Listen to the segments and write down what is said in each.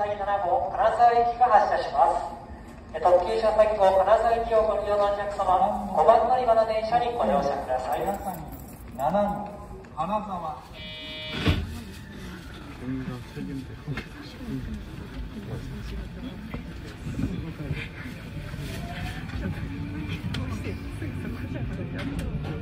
先7号金沢行きが発車します特急車先号金沢行きをご利用のお客様5番乗り場の電車にご乗車ください7号金沢ご乗車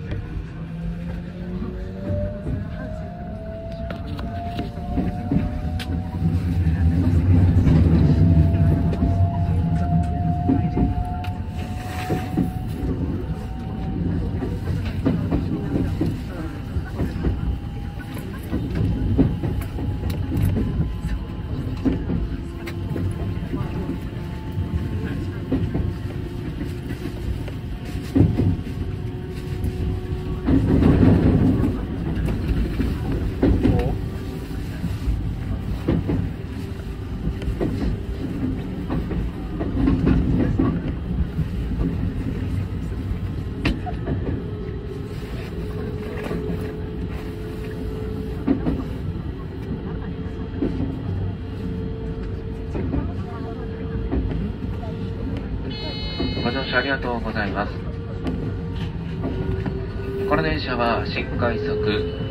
ありがとうございます。この電車は新快速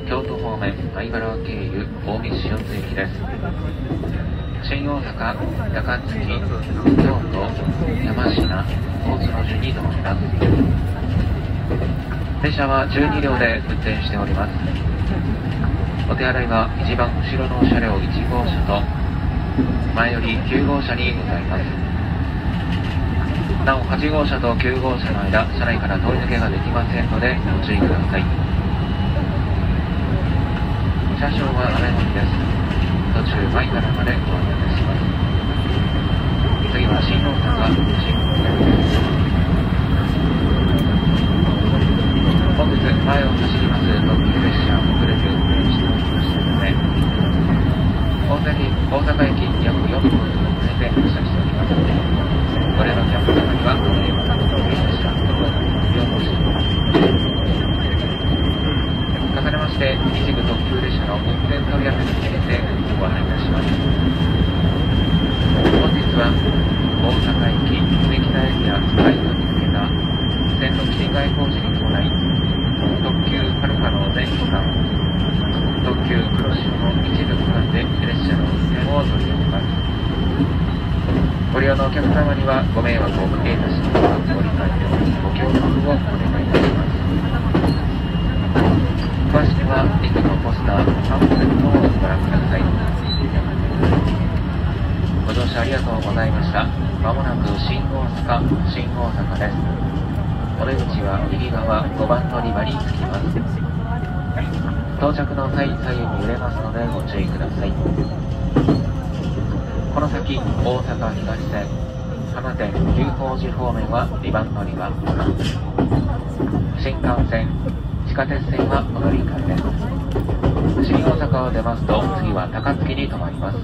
京都方面米原経由大西四ツ駅です。新大阪、高槻、京都、山科、大津の順に停まります。電車は12両で運転しております。お手洗いは一番後ろの車両1号車と前より9号車にございます。なお8号車と9号車の間車内から通り抜けができませんのでご注意ください。車掌は雨の日です。途中前からまでご案内します。次は新大阪新大阪本日前を走ります特急列車遅れて運転しておりましたので大阪駅大阪駅約4分遅れて発車しております。これのキャンプ様にはご迷惑をおかけしました。ようこそ。重ねまして、一部特急列車の運転取りやめに向けてご案内いたします。本日は、大阪駅、梅北エリア、海岸に向けた線路切り替え工事に伴い、特急はるかの全区間、特急黒潮の一部区間で列車の運転を取りやめます。ご利用のお客様にはご迷惑をおかけいたしますが、ご理解とご協力をお願いいたします。詳しくは、駅のポスター、パンフレットをご覧ください。ご乗車ありがとうございました。まもなく新大阪、新大阪です。お出口は右側5番乗り場に着きます。到着の際、左右に揺れますのでご注意ください。この先、大阪東線、花店、旧宝寺方面は2番乗り場。新幹線、地下鉄線はお乗り換えです。新大阪を出ますと、次は高槻に停まります。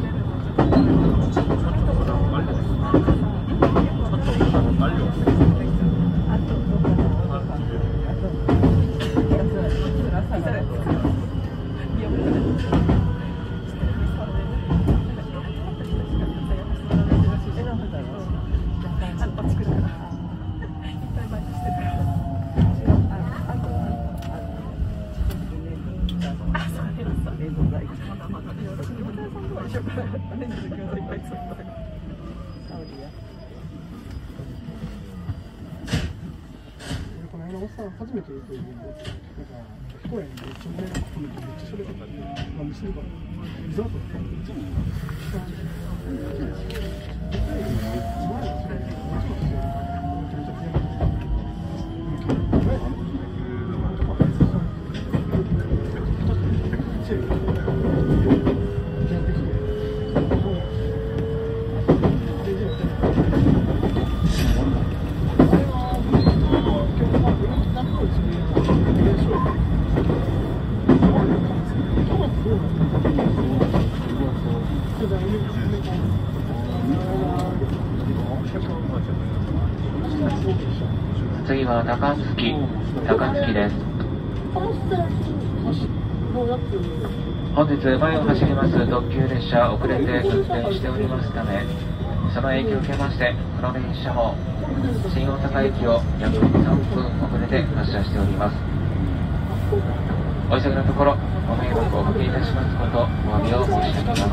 ちゃ盛り上がってめっちゃ喋ってたんで何してるかリゾートだった次は高槻、高槻です。のやつ本日前を走ります特急列車遅れて運転しておりますためその影響を受けましてこの電車も新大阪駅を約3分遅れて発車しております。お急ぎのところご迷惑をおかけいたしますことお詫びを申し上げます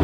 「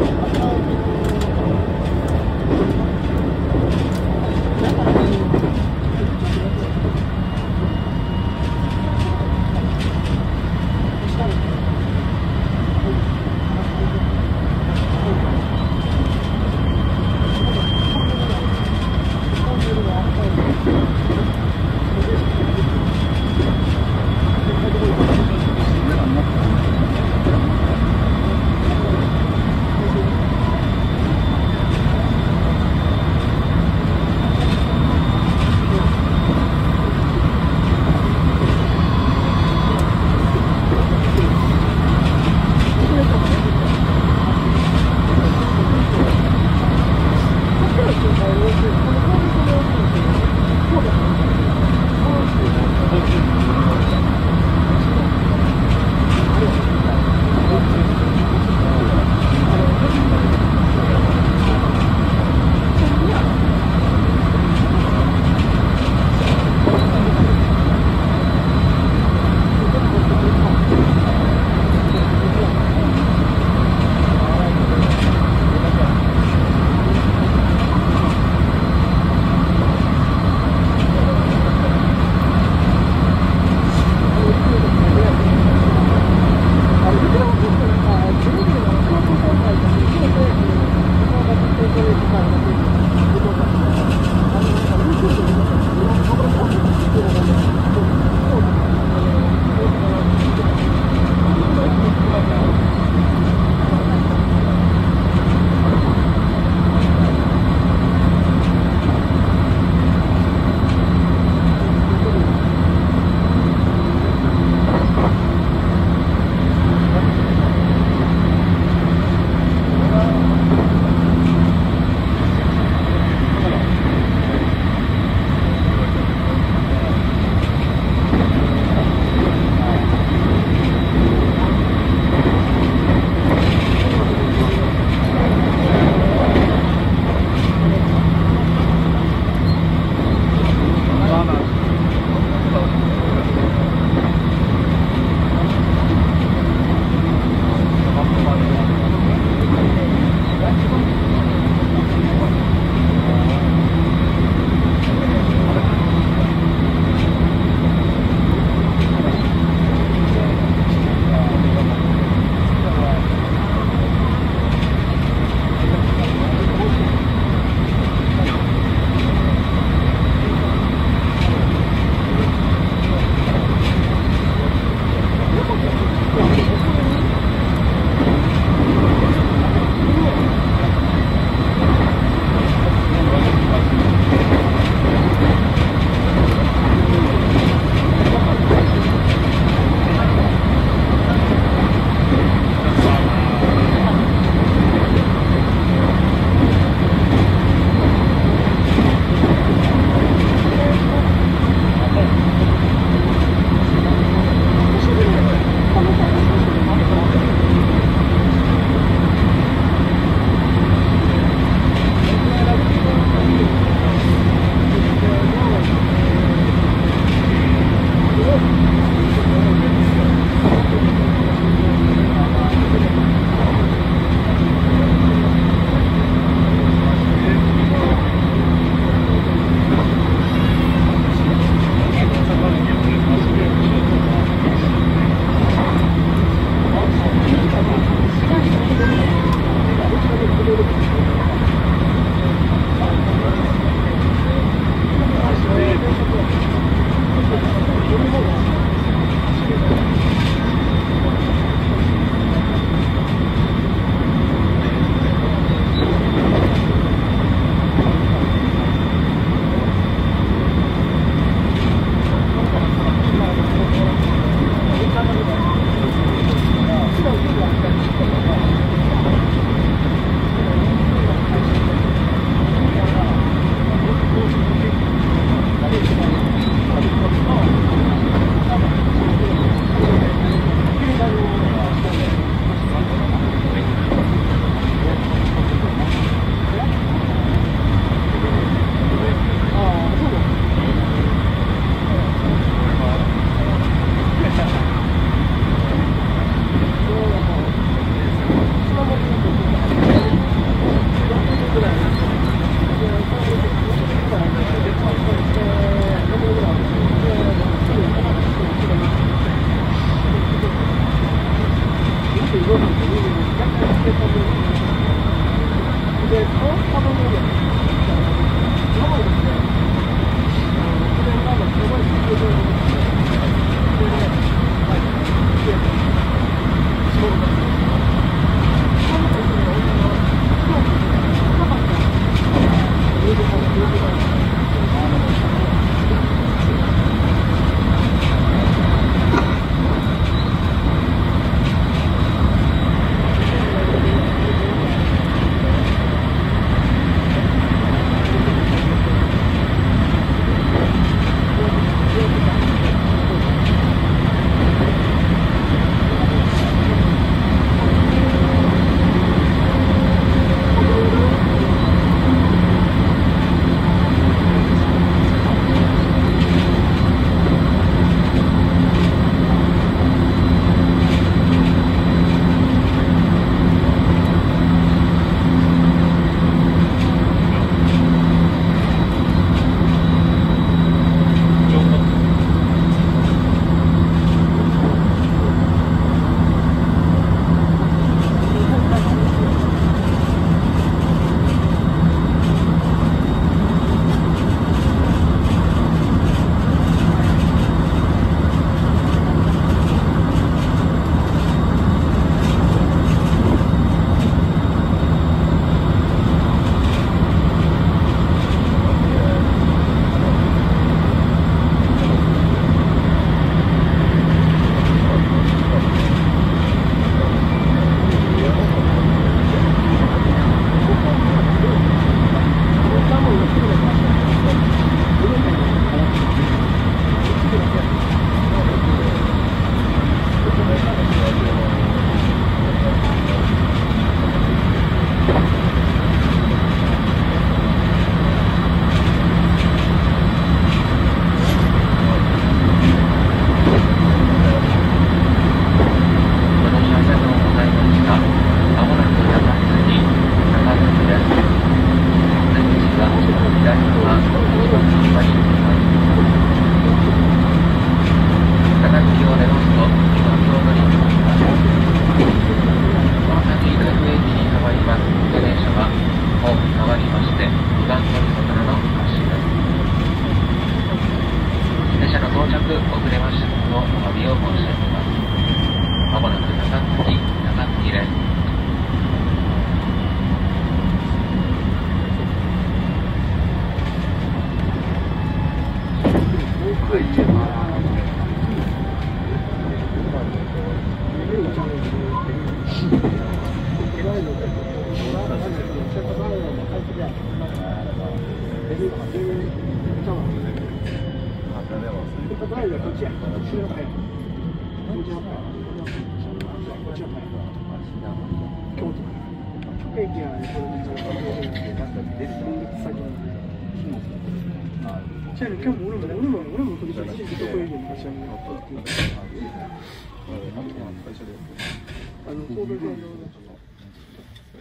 な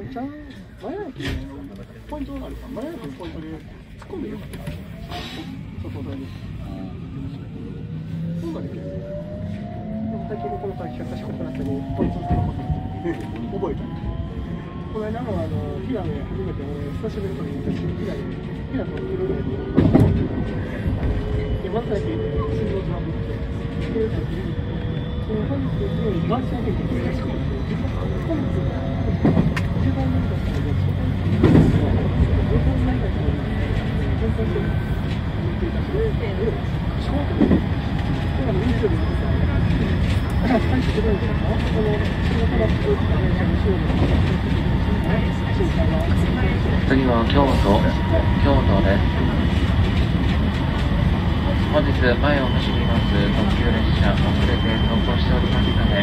んちゃん前駅ポイントがあるか前のポイントで突っ込んでよかったそこにそうだねでも最近のこの会社賢くなってもポイント使うこと覚えたこの間もあの平野初めて俺久しぶりに私平野平野といろいろやって山崎水道島ぶってその本日のように回し上げてくれたし本日一番何だったのでそこに一番何だったので本当に言っていたし賢くてだからいい人で次は京都、京都です。本日前を走ります特急列車遅れて走行しておりますため、